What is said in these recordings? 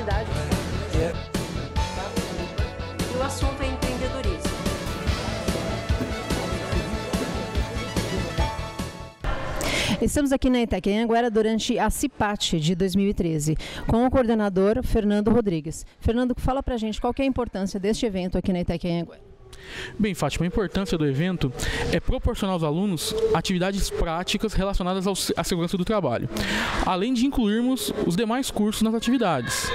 cidade. E o assunto é empreendedorismo. Estamos aqui na ETEC em Anguera durante a CIPAT de 2013, com o coordenador Fernando Rodrigues. Fernando, fala pra gente qual é a importância deste evento aqui na ETEC em Anguera. Bem, Fátima, a importância do evento é proporcionar aos alunos atividades práticas relacionadas ao, à segurança do trabalho, além de incluirmos os demais cursos nas atividades.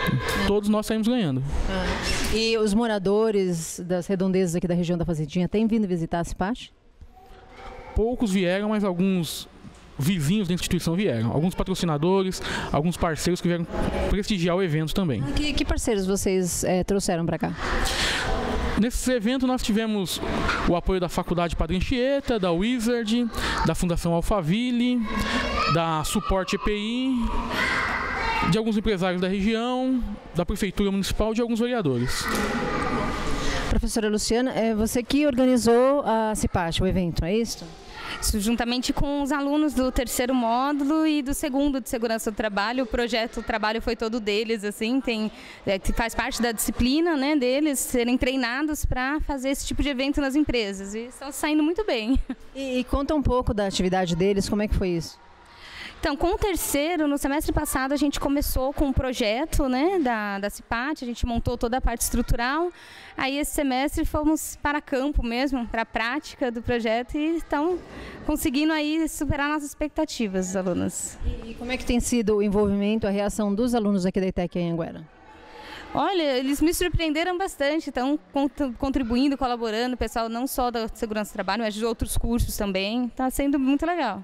Todos nós saímos ganhando. Ah. E os moradores das redondezas aqui da região da Fazendinha têm vindo visitar a CIPAT? Poucos vieram, mas alguns vizinhos da instituição vieram. Alguns patrocinadores, alguns parceiros que vieram prestigiar o evento também. Que, que parceiros vocês é, trouxeram para cá? Nesse evento nós tivemos o apoio da Faculdade Padre Anchieta, da Wizard, da Fundação Alphaville, da Suporte EPI, de alguns empresários da região, da Prefeitura Municipal e de alguns vereadores. Professora Luciana, é você que organizou a CIPAT, o evento, é isso? Juntamente com os alunos do terceiro módulo e do segundo de segurança do trabalho. O projeto, o trabalho foi todo deles, assim, tem, é, faz parte da disciplina né, deles serem treinados para fazer esse tipo de evento nas empresas. E estão saindo muito bem. E, e conta um pouco da atividade deles, como é que foi isso? Então, com o terceiro, no semestre passado, a gente começou com um projeto né, da, da CIPAT, a gente montou toda a parte estrutural. Aí, esse semestre, fomos para campo mesmo, para a prática do projeto e estão conseguindo aí superar nossas expectativas, os alunos. E, e como é que tem sido o envolvimento, a reação dos alunos aqui da ITEC em Anguera? Olha, eles me surpreenderam bastante, estão contribuindo, colaborando, pessoal não só da segurança do trabalho, mas de outros cursos também. Está sendo muito legal.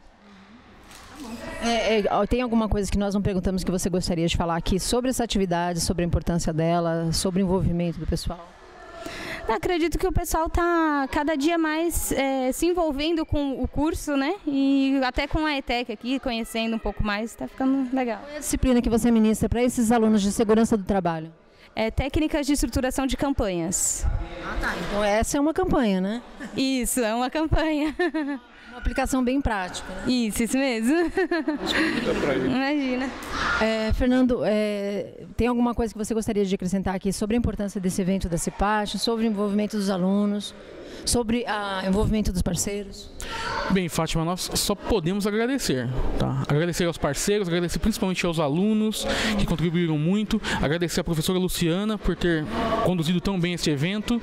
É, é, tem alguma coisa que nós não perguntamos que você gostaria de falar aqui sobre essa atividade, sobre a importância dela, sobre o envolvimento do pessoal? Acredito que o pessoal está cada dia mais é, se envolvendo com o curso, né? E até com a ETEC aqui, conhecendo um pouco mais, está ficando legal. Qual é a disciplina que você ministra para esses alunos de segurança do trabalho? É técnicas de estruturação de campanhas. Ah, tá. Então essa é uma campanha, né? Isso, é uma campanha. Uma aplicação bem prática. Né? Isso, isso mesmo. Imagina. É, Fernando, é, tem alguma coisa que você gostaria de acrescentar aqui sobre a importância desse evento da CIPAT, sobre o envolvimento dos alunos? sobre o envolvimento dos parceiros? Bem, Fátima, nós só podemos agradecer, tá? Agradecer aos parceiros, agradecer principalmente aos alunos que contribuíram muito, agradecer a professora Luciana por ter conduzido tão bem este evento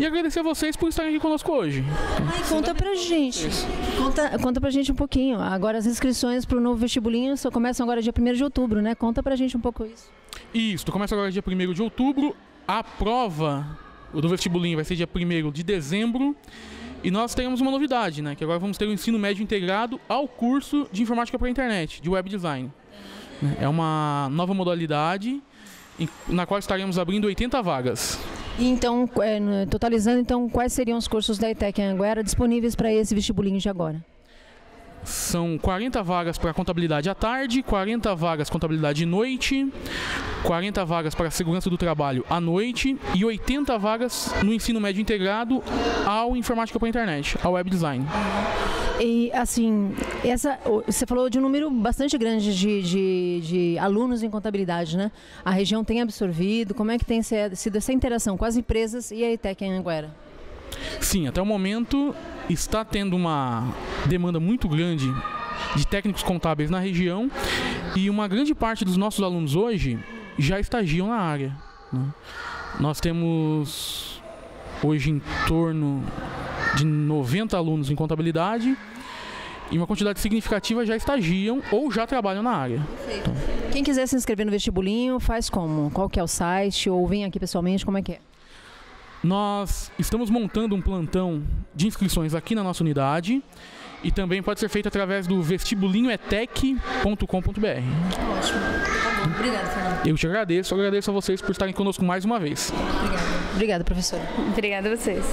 e agradecer a vocês por estarem aqui conosco hoje. Ai, conta pra gente. Conta, conta pra gente um pouquinho. Agora as inscrições para o novo vestibulinho só começam agora dia 1 de outubro, né? Conta pra gente um pouco isso. Isso, começa agora dia 1 de outubro. A prova do vestibulinho vai ser dia 1 de dezembro. E nós teremos uma novidade, né? Que agora vamos ter o ensino médio integrado ao curso de informática para a internet, de web design. É uma nova modalidade na qual estaremos abrindo 80 vagas. Então, é, totalizando, então, quais seriam os cursos da ETEC em Anguera disponíveis para esse vestibulinho de agora? São 40 vagas para contabilidade à tarde, 40 vagas contabilidade de noite, 40 vagas para segurança do trabalho à noite e 80 vagas no ensino médio integrado ao informática para a internet, ao web design. E assim, essa, você falou de um número bastante grande de, de, de, alunos em contabilidade, né? A região tem absorvido, como é que tem sido essa interação com as empresas e a ETEC em Anguera? Sim, até o momento está tendo uma demanda muito grande de técnicos contábeis na região e uma grande parte dos nossos alunos hoje já estagiam na área. Né? Nós temos hoje em torno de 90 alunos em contabilidade e uma quantidade significativa já estagiam ou já trabalham na área. Então. Quem quiser se inscrever no vestibulinho, faz como? Qual que é o site? Ou vem aqui pessoalmente, como é que é? Nós estamos montando um plantão de inscrições aqui na nossa unidade e também pode ser feito através do vestibulinhoetec.com.br. Ótimo. Obrigada, Fernando. Eu te agradeço, eu agradeço a vocês por estarem conosco mais uma vez. Obrigada. Obrigada, professora. Obrigada a vocês.